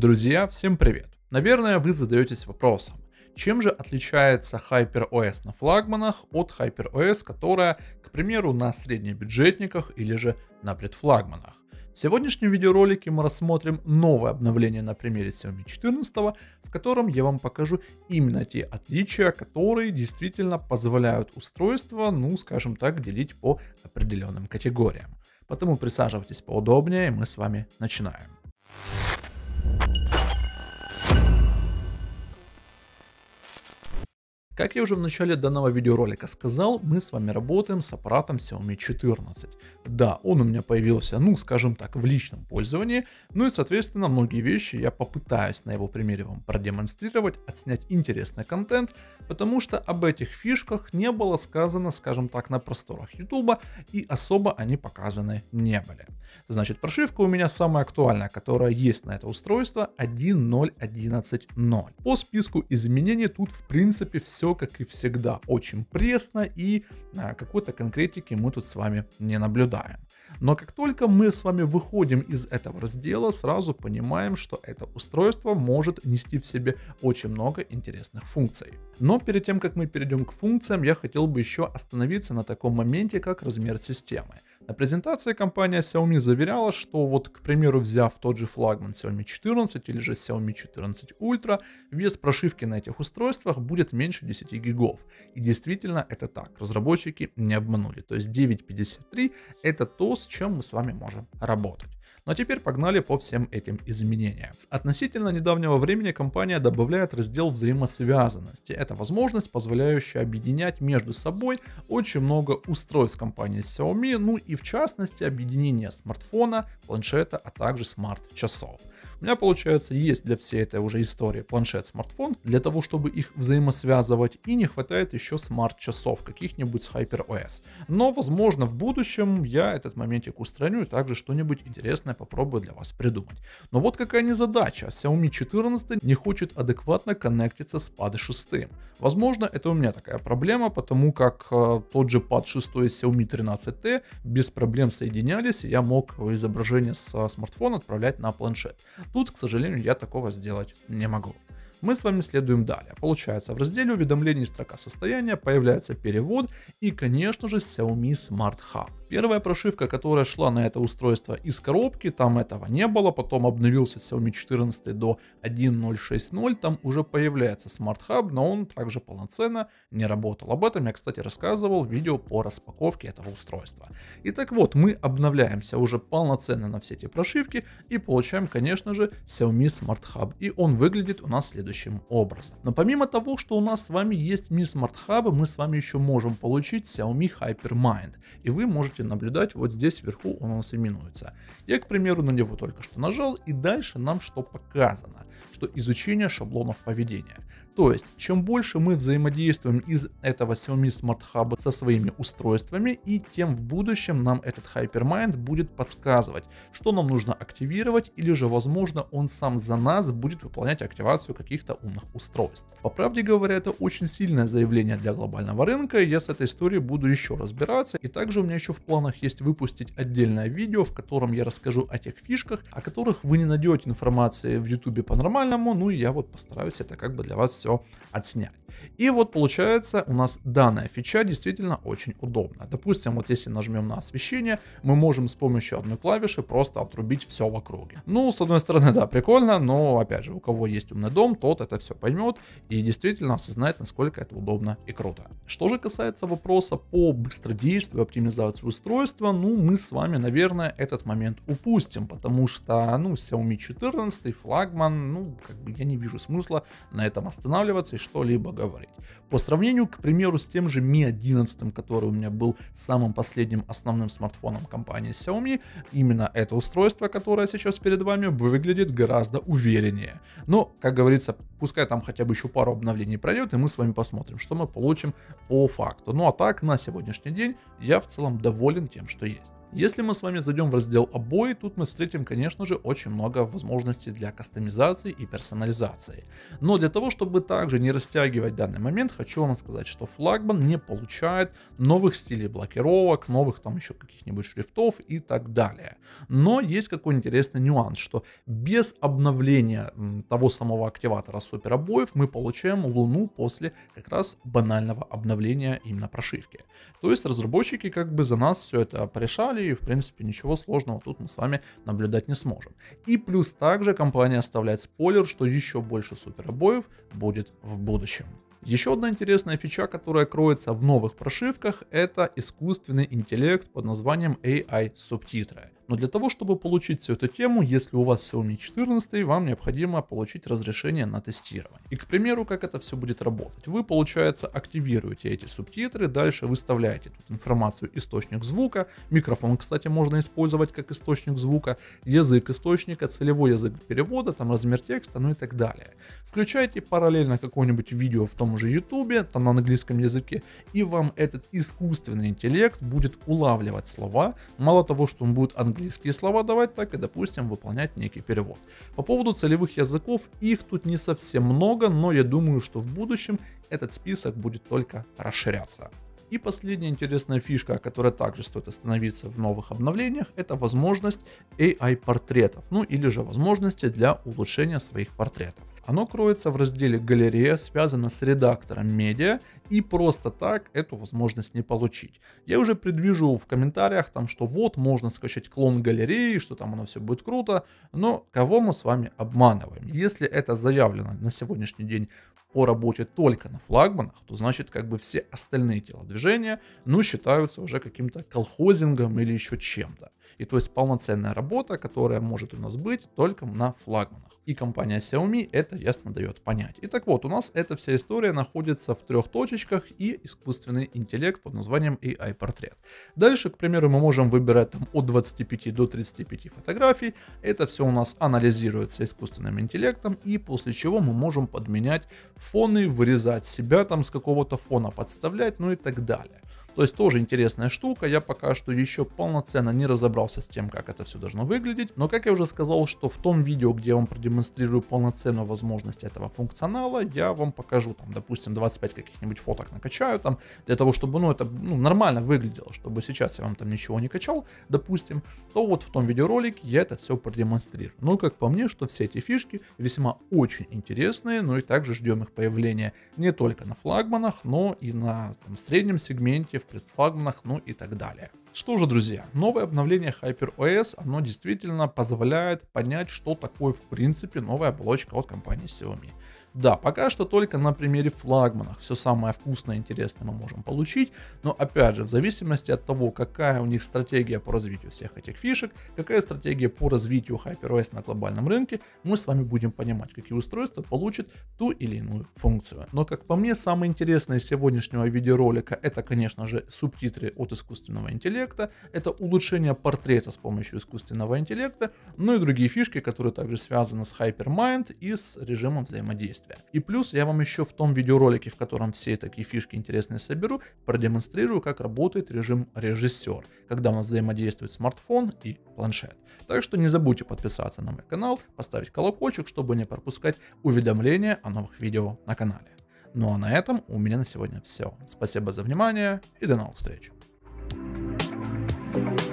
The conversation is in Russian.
Друзья, всем привет! Наверное, вы задаетесь вопросом, чем же отличается HyperOS на флагманах от HyperOS, которая, к примеру, на среднебюджетниках или же на предфлагманах? В сегодняшнем видеоролике мы рассмотрим новое обновление на примере Xiaomi 14, в котором я вам покажу именно те отличия, которые действительно позволяют устройство, ну скажем так, делить по определенным категориям. Потому присаживайтесь поудобнее, мы с вами начинаем. Как я уже в начале данного видеоролика сказал, мы с вами работаем с аппаратом Xiaomi 14. Да, он у меня появился, ну скажем так, в личном пользовании, ну и соответственно многие вещи я попытаюсь на его примере вам продемонстрировать, отснять интересный контент, потому что об этих фишках не было сказано, скажем так, на просторах YouTube, и особо они показаны не были. Значит, прошивка у меня самая актуальная, которая есть на это устройство 1.0.11.0. По списку изменений тут в принципе все как и всегда, очень пресно и а, какой-то конкретики мы тут с вами не наблюдаем. Но как только мы с вами выходим из этого раздела, сразу понимаем, что это устройство может нести в себе очень много интересных функций. Но перед тем, как мы перейдем к функциям, я хотел бы еще остановиться на таком моменте, как размер системы. На презентации компания Xiaomi заверяла, что вот, к примеру, взяв тот же флагман Xiaomi 14 или же Xiaomi 14 Ultra, вес прошивки на этих устройствах будет меньше 10 гигов. И действительно это так, разработчики не обманули. То есть 9.53 это то, с чем мы с вами можем работать. Но теперь погнали по всем этим изменениям. С относительно недавнего времени компания добавляет раздел взаимосвязанности. Это возможность, позволяющая объединять между собой очень много устройств компании Xiaomi, ну и в частности объединение смартфона, планшета, а также смарт-часов. У меня, получается, есть для всей этой уже истории планшет-смартфон, для того, чтобы их взаимосвязывать, и не хватает еще смарт-часов, каких-нибудь с HyperOS. Но, возможно, в будущем я этот моментик устраню и также что-нибудь интересное попробую для вас придумать. Но вот какая незадача, Xiaomi 14 не хочет адекватно коннектиться с Pad 6. Возможно, это у меня такая проблема, потому как э, тот же Pad 6 и Xiaomi 13T без проблем соединялись, и я мог изображение с смартфона отправлять на планшет. Тут, к сожалению, я такого сделать не могу. Мы с вами следуем далее. Получается, в разделе уведомлений строка состояния появляется перевод и, конечно же, Xiaomi Smart Hub. Первая прошивка, которая шла на это устройство из коробки, там этого не было, потом обновился Xiaomi 14 до 1.0.6.0, там уже появляется Smart Hub, но он также полноценно не работал. Об этом я, кстати, рассказывал в видео по распаковке этого устройства. Итак вот, мы обновляемся уже полноценно на все эти прошивки и получаем, конечно же, Xiaomi Smart Hub. И он выглядит у нас следующим образом. Но помимо того, что у нас с вами есть Mi Smart Hub, мы с вами еще можем получить Xiaomi Hypermind. И вы можете можете наблюдать, вот здесь вверху он у нас именуется. Я, к примеру, на него только что нажал, и дальше нам что показано, что изучение шаблонов поведения. То есть, чем больше мы взаимодействуем из этого Xiaomi Smart Hub со своими устройствами, и тем в будущем нам этот Hypermind будет подсказывать, что нам нужно активировать, или же, возможно, он сам за нас будет выполнять активацию каких-то умных устройств. По правде говоря, это очень сильное заявление для глобального рынка, и я с этой историей буду еще разбираться, и также у меня еще в планах есть выпустить отдельное видео, в котором я расскажу о тех фишках, о которых вы не найдете информации в YouTube по-нормальному, ну и я вот постараюсь это как бы для вас все отснять. И вот получается у нас данная фича действительно очень удобна. Допустим, вот если нажмем на освещение, мы можем с помощью одной клавиши просто отрубить все в округе. Ну, с одной стороны, да, прикольно, но опять же, у кого есть умный дом, тот это все поймет и действительно осознает, насколько это удобно и круто. Что же касается вопроса по быстродействию, оптимизации устройства, ну, мы с вами, наверное, этот момент упустим, потому что, ну, Xiaomi 14 флагман, ну, как бы я не вижу смысла на этом останавливаться и что-либо говорить. По сравнению, к примеру, с тем же Mi 11, который у меня был самым последним основным смартфоном компании Xiaomi, именно это устройство, которое сейчас перед вами, выглядит гораздо увереннее. Но, как говорится, пускай там хотя бы еще пару обновлений пройдет, и мы с вами посмотрим, что мы получим по факту. Ну а так, на сегодняшний день я в целом доволен тем, что есть. Если мы с вами зайдем в раздел обои, тут мы встретим, конечно же, очень много возможностей для кастомизации и персонализации. Но для того, чтобы также не растягивать данный момент, хочу вам сказать, что флагман не получает новых стилей блокировок, новых там еще каких-нибудь шрифтов и так далее. Но есть какой интересный нюанс, что без обновления того самого активатора супер обоев мы получаем луну после как раз банального обновления именно прошивки. То есть разработчики как бы за нас все это порешали, и, в принципе, ничего сложного тут мы с вами наблюдать не сможем. И плюс также компания оставляет спойлер, что еще больше супер обоев будет в будущем. Еще одна интересная фича, которая кроется в новых прошивках, это искусственный интеллект под названием AI субтитры. Но для того, чтобы получить всю эту тему, если у вас Xiaomi 14, вам необходимо получить разрешение на тестирование. И, к примеру, как это все будет работать. Вы, получается, активируете эти субтитры, дальше выставляете тут информацию источник звука, микрофон, кстати, можно использовать как источник звука, язык источника, целевой язык перевода, там размер текста, ну и так далее. Включайте параллельно какое-нибудь видео в том же YouTube, там на английском языке, и вам этот искусственный интеллект будет улавливать слова, мало того, что он будет английский английские слова давать, так и, допустим, выполнять некий перевод. По поводу целевых языков, их тут не совсем много, но я думаю, что в будущем этот список будет только расширяться. И последняя интересная фишка, которая также стоит остановиться в новых обновлениях, это возможность AI портретов, ну или же возможности для улучшения своих портретов. Оно кроется в разделе галерея, связано с редактором медиа, и просто так эту возможность не получить. Я уже предвижу в комментариях там, что вот можно скачать клон галереи, что там оно все будет круто, но кого мы с вами обманываем? Если это заявлено на сегодняшний день по работе только на флагманах, то значит как бы все остальные телодвижения, ну, считаются уже каким-то колхозингом или еще чем-то. И то есть полноценная работа, которая может у нас быть только на флагманах. И компания Xiaomi это ясно дает понять. Итак вот, у нас эта вся история находится в трех точечках и искусственный интеллект под названием AI портрет. Дальше, к примеру, мы можем выбирать там от 25 до 35 фотографий. Это все у нас анализируется искусственным интеллектом и после чего мы можем подменять фоны, вырезать себя там с какого-то фона, подставлять, ну и так далее. То есть тоже интересная штука, я пока что еще полноценно не разобрался с тем, как это все должно выглядеть, но как я уже сказал, что в том видео, где я вам продемонстрирую полноценную возможность этого функционала, я вам покажу там, допустим, 25 каких-нибудь фоток накачаю там, для того, чтобы, ну, это ну, нормально выглядело, чтобы сейчас я вам там ничего не качал, допустим, то вот в том видеоролике я это все продемонстрирую. Ну, как по мне, что все эти фишки весьма очень интересные, ну и также ждем их появления не только на флагманах, но и на там, среднем сегменте, в предфлагманах, ну и так далее. Что же, друзья, новое обновление HyperOS, оно действительно позволяет понять, что такое в принципе новая оболочка от компании Xiaomi. Да, пока что только на примере флагманах все самое вкусное и интересное мы можем получить, но опять же, в зависимости от того, какая у них стратегия по развитию всех этих фишек, какая стратегия по развитию HyperOS на глобальном рынке, мы с вами будем понимать, какие устройства получат ту или иную функцию. Но как по мне, самое интересное из сегодняшнего видеоролика это, конечно же, субтитры от искусственного интеллекта, это улучшение портрета с помощью искусственного интеллекта, ну и другие фишки, которые также связаны с HyperMind и с режимом взаимодействия действия. И плюс я вам еще в том видеоролике, в котором все такие фишки интересные соберу, продемонстрирую, как работает режим режиссер, когда у нас взаимодействует смартфон и планшет. Так что не забудьте подписаться на мой канал, поставить колокольчик, чтобы не пропускать уведомления о новых видео на канале. Ну а на этом у меня на сегодня все. Спасибо за внимание и до новых встреч. thank you